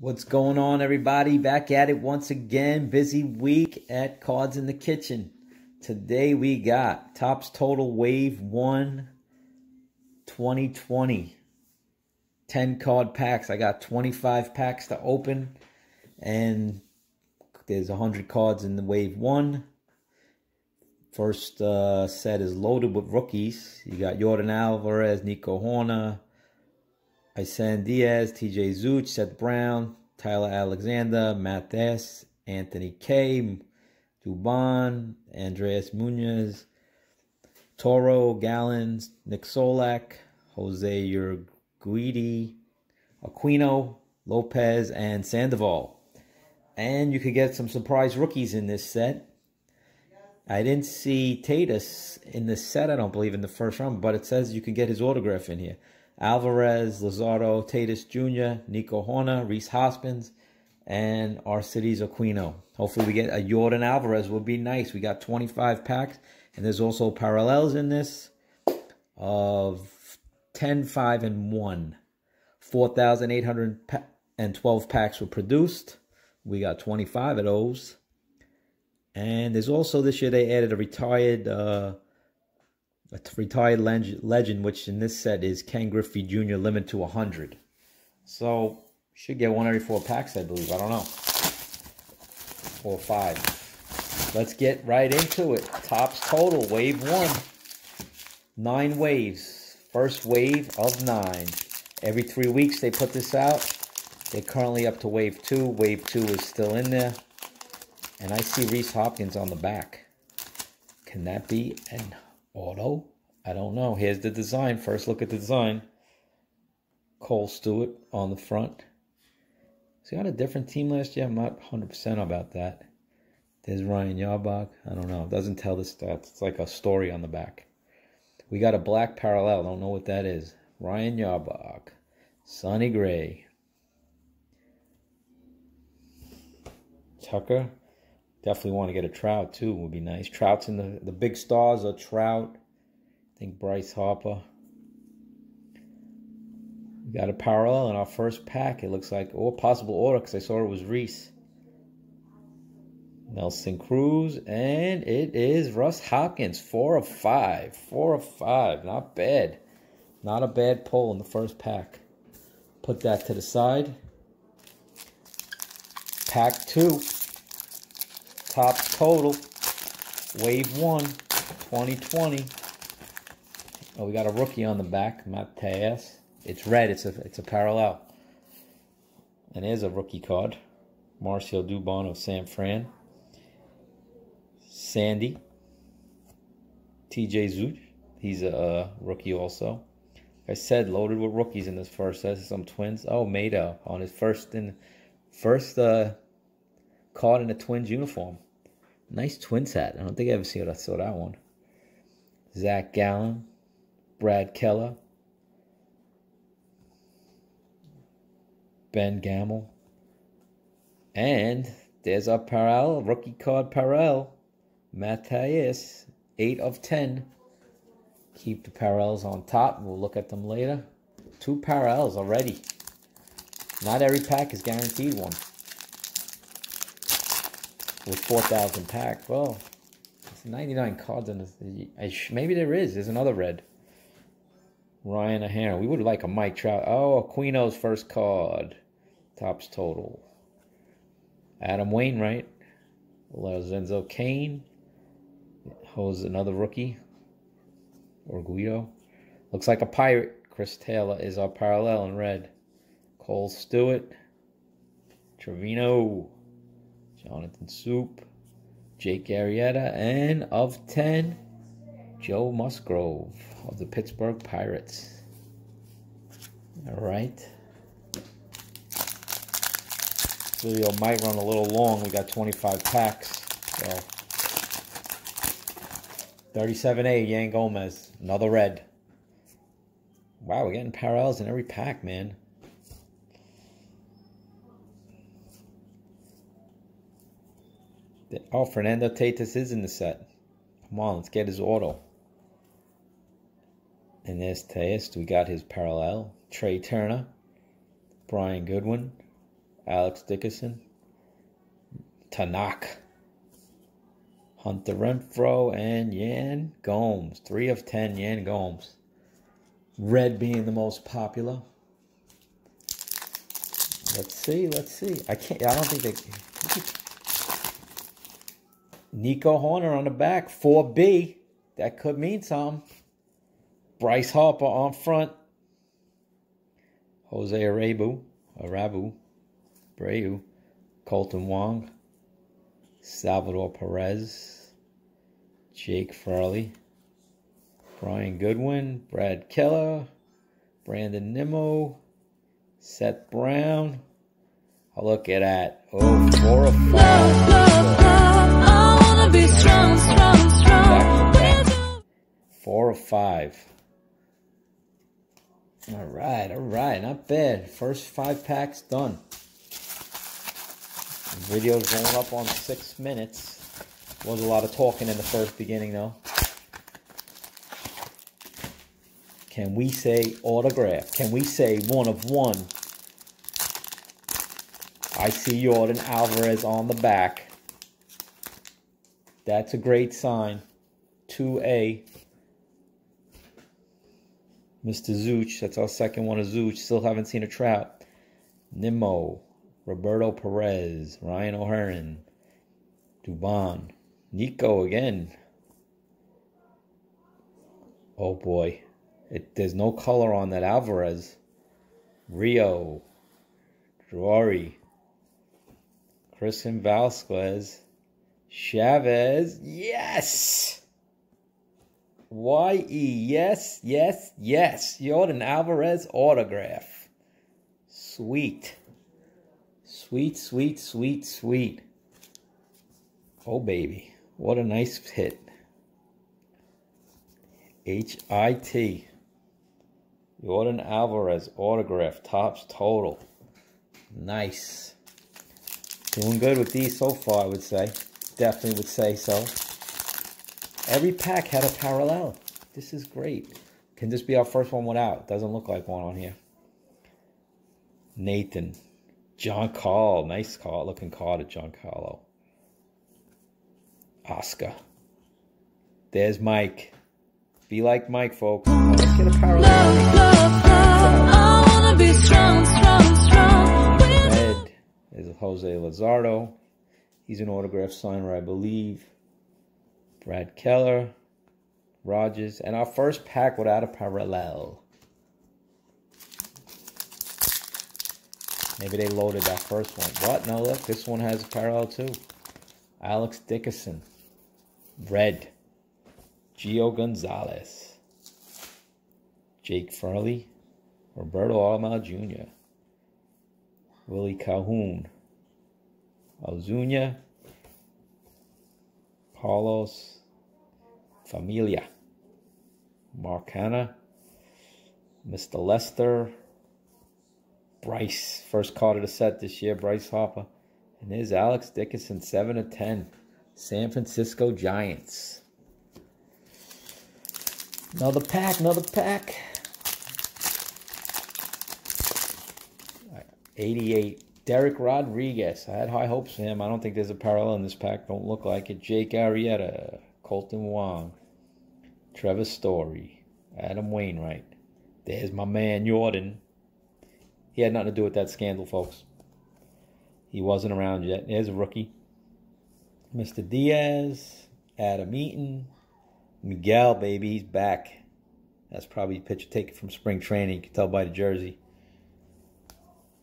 What's going on, everybody? Back at it once again. Busy week at Cards in the Kitchen. Today we got Topps Total Wave 1 2020. 10 card packs. I got 25 packs to open, and there's 100 cards in the Wave 1. First uh, set is loaded with rookies. You got Yordan Alvarez, Nico Hoerner, Isan Diaz, TJ Zeuch, Seth Brown, Tyler Alexander, Matt S., Anthony K., Dubon, Andreas Munoz, Toro, Gallons, Nick Solak, Jose Urquidy, Aquino, Lopez, and Sandoval. And you could get some surprise rookies in this set. I didn't see Tatis in this set, I don't believe, in the first round, but it says you can get his autograph in here. Alvarez, Luzardo, Tatis Jr., Nico Hoerner, Rhys Hoskins, and Aristides Aquino. Hopefully we get a Yordan Alvarez would be nice. We got 25 packs, and there's also parallels in this of 10, 5, and 1. 4,812 packs were produced. We got 25 of those. And there's also this year they added a retired uh, a retired legend, which in this set is Ken Griffey Jr. limit to 100. So, should get one every four packs, I believe. I don't know. Or five. Let's get right into it. Topps Total, wave one. Nine waves. First wave of nine. Every three weeks they put this out. They're currently up to wave two. Wave two is still in there. And I see Rhys Hoskins on the back. Can that be an auto? I don't know. Here's the design. First look at the design. Kohl Stewart on the front. he had a different team last year? I'm not 100% about that. There's Ryan Yarbrough. I don't know. It doesn't tell the stats. It's like a story on the back. We got a black parallel. Don't know what that is. Ryan Yarbrough. Sonny Gray. Tucker. Definitely want to get a Trout too. Would be nice. Trout's in the the big stars are Trout. I think Bryce Harper. We got a parallel in our first pack. It looks like or possible order because I saw it was Rhys. Nelson Cruz, and it is Russ Hopkins, four of five, four of five, not bad, not a bad pull in the first pack. Put that to the side. Pack two. Top total. Wave 1, 2020. Oh, we got a rookie on the back, Mateus. It's red. It's a it's a parallel. And there's a rookie card. Marcell Dubon of San Fran. Sandy. TJ Zeuch. He's a uh, rookie also. I said, loaded with rookies in this first. There's some twins. Oh, Mado on his first in first uh, caught in a Twins uniform. Nice Twins hat. I don't think I ever seen I saw that one. Zach Gallen, Brad Keller, Ben Gamel, and there's our parallel rookie card parallel, Matthias, eight of ten. Keep the parallels on top. We'll look at them later. Two parallels already. Not every pack is guaranteed one with 4,000 pack. Well, it's 99 cards in this. Maybe there is. There's another red. Ryan O'Hearn. We would like a Mike Trout. Oh, Aquino's first card. Topps Total. Adam Wainwright. Lorenzo Cain. Who's another rookie. Or Guido. Looks like a pirate. Chris Taylor is our parallel in red. Kohl Stewart. Trevino. Jonathan Schoop, Jake Arrieta, and of 10, Joe Musgrove of the Pittsburgh Pirates. All right. Video might run a little long. We got 25 packs. So 37A, Yan Gomes. Another red. Wow, we're getting parallels in every pack, man. Oh, Fernando Tatis is in the set. Come on, let's get his auto. And there's Tatis. We got his parallel. Trea Turner. Brian Goodwin. Alex Dickerson, Tanak, Hunter Renfroe, and Yan Gomes. Three of ten, Yan Gomes. Red being the most popular. Let's see, let's see. I can't, I don't think they. Nico Hoerner on the back, 4B. That could mean something. Bryce Harper on front. Jose Arabu, Arabu, Breu, Kolten Wong, Salvador Perez, Jake Fraley, Brian Goodwin, Brad Keller, Brandon Nimmo, Seth Brown. Oh, look at that. Oh, four or five. Be strong, strong, strong. Four or five. All right, all right, not bad. First five packs done. Video's going up on six minutes. Was a lot of talking in the first beginning though. Can we say autograph? Can we say one of one? I see Yordan Alvarez on the back. That's a great sign. 2A. Mr. Zeuch, that's our second one of Zeuch. Still haven't seen a trout. Nimmo, Roberto Perez, Ryan O'Hearn, Dubon, Nico again. Oh boy, it, there's no color on that Alvarez. Rio, Drury, Christian Vasquez, Chavez, yes! Y-E, yes, yes, yes. Yordan Alvarez autograph. Sweet. Sweet, sweet, sweet, sweet. Oh, baby. What a nice hit. H-I-T. Yordan Alvarez autograph. Topps Total. Nice. Doing good with these so far, I would say. Definitely would say so. Every pack had a parallel. This is great. Can this be our first one without? Doesn't look like one on here. Nathan. John Call. Nice call. Looking card at Carlo. Oscar. There's Mike. Be like Mike, folks. Oh, let's get a parallel. Love, love, love. I wanna be strong, strong, strong. Red is Jose Luzardo. He's an autograph signer, I believe. Brad Keller, Rogers, and our first pack without a parallel. Maybe they loaded that first one. What? No, look, this one has a parallel too. Alex Dickerson, Red, Gio Gonzalez, Jake Fraley, Roberto Alomar Jr., Willie Calhoun, Ozuna, Carlos Familia, Marcana, Mr. Lester, Bryce, first card of the set this year, Bryce Harper. And there's Alex Dickerson, 7 of 10. San Francisco Giants. Another pack, another pack. 88. Derek Rodriguez. I had high hopes for him. I don't think there's a parallel in this pack. Don't look like it. Jake Arrieta. Kolten Wong. Trevor Story. Adam Wainwright. There's my man Yordan. He had nothing to do with that scandal, folks. He wasn't around yet. There's a rookie. Mr. Diaz. Adam Eaton. Miguel, baby. He's back. That's probably a picture taken from spring training. You can tell by the jersey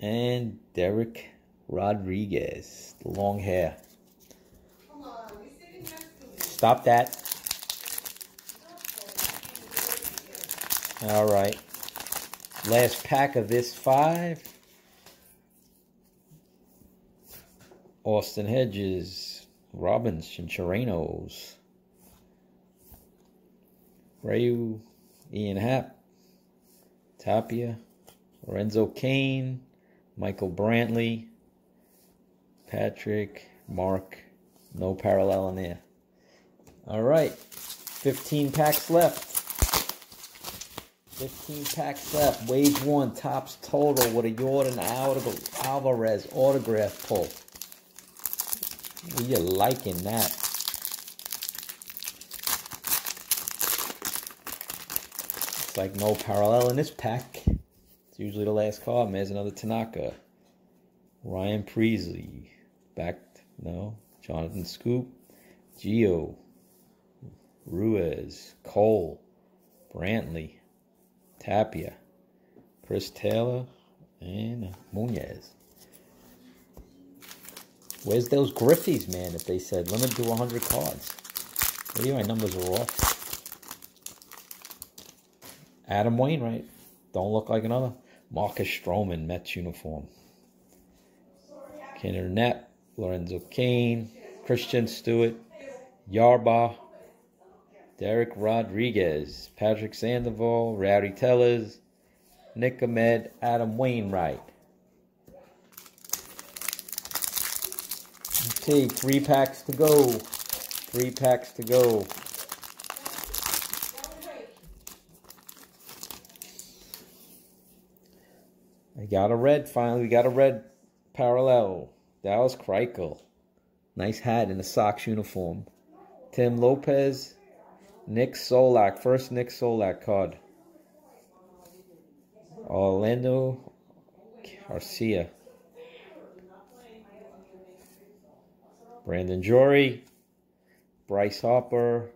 and Derek Rodriguez, the long hair. Stop that. All right. Last pack of this five. Austin Hedges, Robbins, Chincherinos, Rayu, Ian Happ, Tapia, Lorenzo Cain, Michael Brantley, Patrick, Mark, no parallel in there. All right, 15 packs left. 15 packs left. Wave one, Topps Total with a Yordan Alvarez autograph pull. We are liking that. It's like no parallel in this pack. It's usually the last card. There's another Tanaka. Ryan Pressly. Back, no. Jonathan Schoop. Gio. Ruiz. Cole. Brantley. Tapia, Chris Taylor, and Munoz. Where's those Griffeys, man, if they said limit to 100 cards? Maybe my numbers are off. Adam Wainwright. Don't look like another. Marcus Stroman, Mets uniform. Kenner Knapp, Lorenzo Cain, Christian Stewart, Yarba, Derek Rodriguez, Patrick Sandoval, Rowdy Tellez, Nick Ahmed, Adam Wainwright. Okay, three packs to go. Three packs to go. Got a red finally. We got a red parallel. Dallas Keuchel. Nice hat in a Sox uniform. Tim Lopez, Nick Solak, first Nick Solak card. Orlando Garcia. Brandon Jory. Bryce Harper.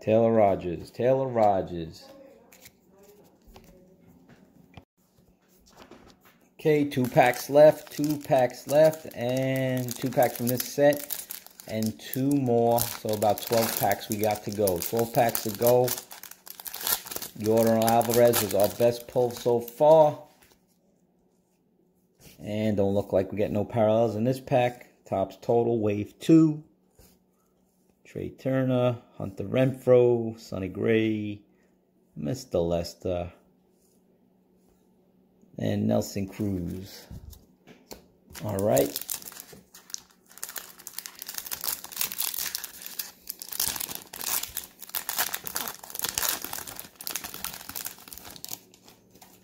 Taylor Rogers. Taylor Rogers. Okay, two packs left, two packs left, and two packs from this set and two more. So about 12 packs we got to go. 12 packs to go. Yordan Alvarez was our best pull so far. And don't look like we get no parallels in this pack. Topps Total, wave two. Trea Turner, Hunter Renfroe, Sonny Gray, Mr. Lester, and Nelson Cruz. All right.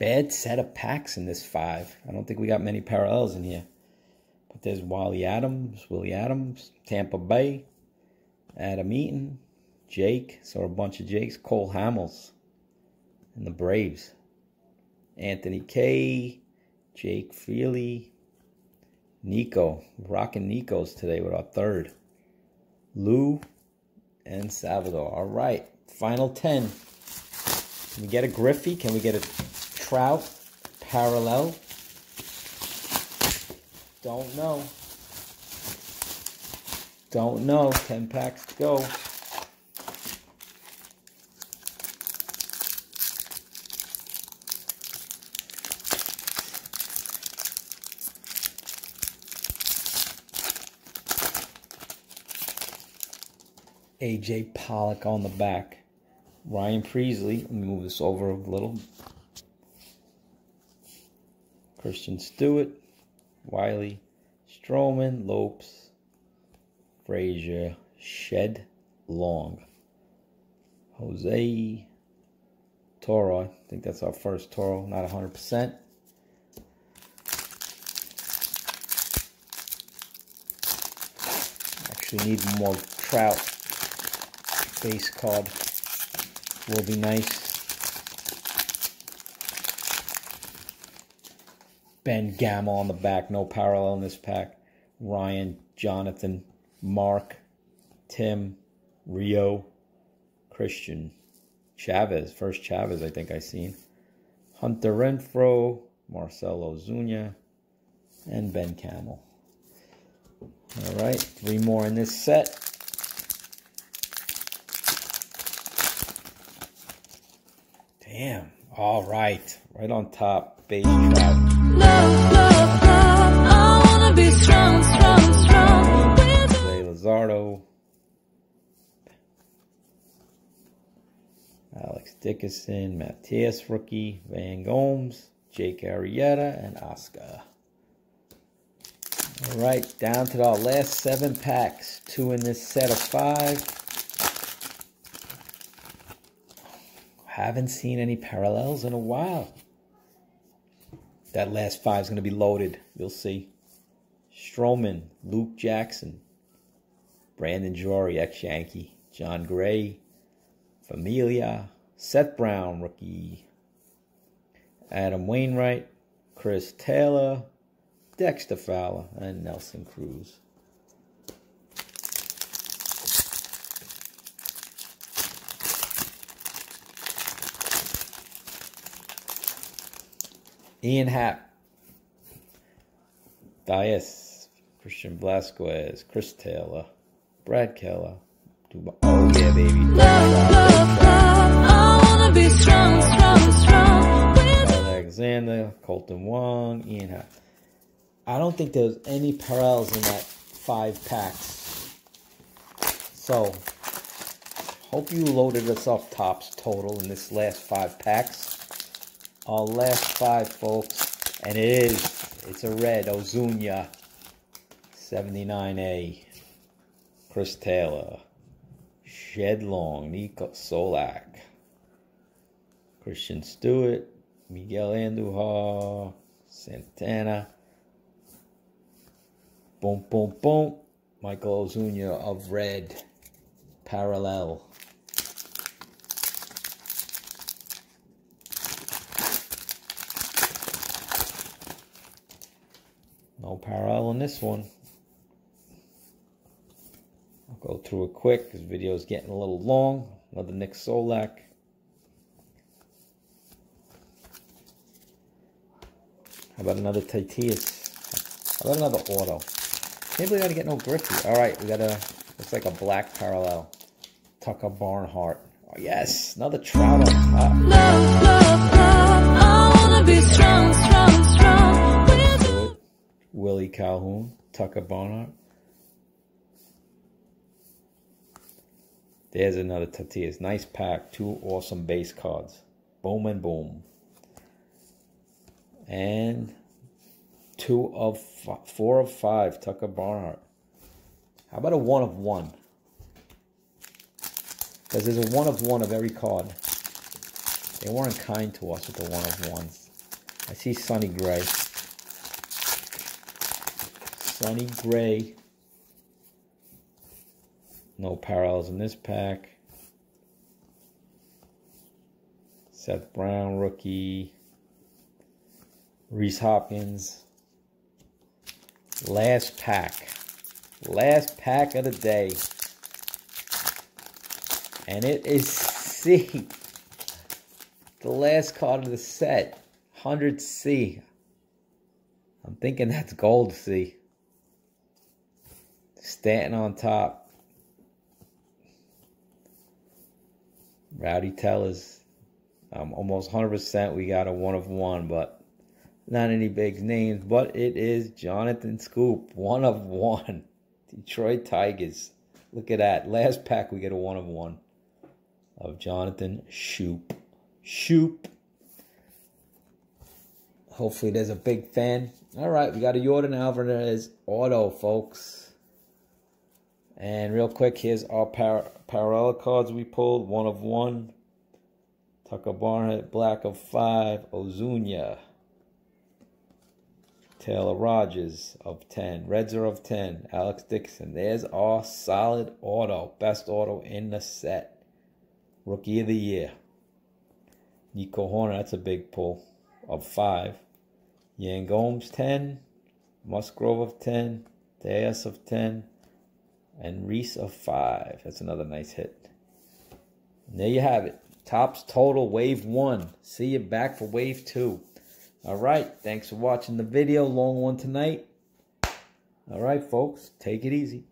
bad set of packs in this five. I don't think we got many parallels in here. But there's Wally Adams, Willie Adams, Tampa Bay, Adam Eaton, Jake, so a bunch of Jakes, Cole Hamels, and the Braves. Anthony K, Jake Feely, Nico. Rocking Nico's today with our third. Lou and Salvador. All right, final 10. Can we get a Griffey? Can we get a Trout, parallel. Don't know. Don't know. 10 packs to go. AJ Pollock on the back. Ryan Pressly. Let me move this over a little. Christian Stewart, Wiley, Stroman, Lopes, Frazier, Shed, Long, Jose, Toro. I think that's our first Toro, not 100%. Actually need more Trout base card. Will be nice. Ben Gamel on the back, no parallel in this pack. Ryan, Jonathan, Mark, Tim, Rio, Christian, Chavez, first Chavez I think I seen. Hunter Renfroe, Marcell Ozuna, and Ben Gamel. All right, three more in this set. Damn. All right. Right on top. Base trout love, love, strong, strong, strong. Jose Luzardo. Alex Dickerson, Matthias rookie, Yan Gomes, Jake Arrieta, and Oscar. All right, down to our last seven packs. Two in this set of five. Haven't seen any parallels in a while. That last five is going to be loaded. You'll see. Stroman, Luke Jackson, Brandon Drury, ex-Yankee, John Gray, Familia, Seth Brown, rookie, Adam Wainwright, Chris Taylor, Dexter Fowler, and Nelson Cruz. Ian Happ, Dias, Christian Velasquez, Chris Taylor, Brad Keller. Oh yeah, baby. Love, love, love. I wanna be strong, strong, strong. Alexander, Kolten Wong, Ian Happ. I don't think there's any parallels in that five packs. So, hope you loaded us up Topps Total in this last five packs our last five, folks. And it is, it's a red Ozuna 79A. Chris Taylor. Shed Long, Nico Solak. Christian Stewart. Miguel Andujar. Santana. Boom, boom, boom. Michael Ozuna of red. Parallel. No parallel on this one. I'll go through it quick. This video is getting a little long. Another Nick Solak. How about another Tatis? How about another auto? Can't believe I gotta get no Griffey. All right, we got a, looks like a black parallel. Tucker Barnhart. Oh, yes, another Trout. Love, love, love. Willie Calhoun, Tucker Barnhart. There's another Tatis. Nice pack. Two awesome base cards. Boom and boom. And two of four of five. Tucker Barnhart. How about a one of one? Because there's a one of one of every card. They weren't kind to us with the one of ones. I see Sonny Gray. Sonny Gray. No parallels in this pack. Seth Brown, rookie. Rhys Hoskins. Last pack. Last pack of the day. And it is C. The last card of the set. 100C. I'm thinking that's gold C. Stanton on top. Rowdy Tellez. Um, almost 100% we got a one of one, but not any big names. But it is Jonathan Schoop, one of one. Detroit Tigers. Look at that. Last pack we get a one of one of Jonathan Schoop. Schoop. Hopefully there's a big fan. All right, we got a Yordan Alvarez auto, folks. And real quick, here's our par parallel cards we pulled. One of one. Tucker Barnhart, black of five. Ozuna. Taylor Rogers of 10. Reds are of 10. Alex Dixon. There's our solid auto. Best auto in the set. Rookie of the year. Nico Hoerner, that's a big pull. Of 5. Yan Gomes, 10. Musgrove of 10. Diaz of 10 and Rhys of five. That's another nice hit. And there you have it. Topps Total wave one. See you back for wave two. All right. Thanks for watching the video. Long one tonight. All right, folks. Take it easy.